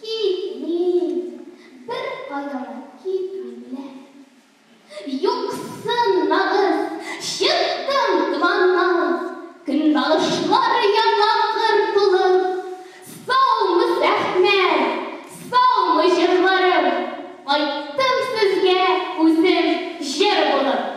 Китмим, беркайда да китмим лә. Юксынмагыз, чыктым томаннан. Көнбагышлар яңа кыр тулып. Саумы сәхнәм, саумы җырларым. Кайттым сезгә үзем җыр булып.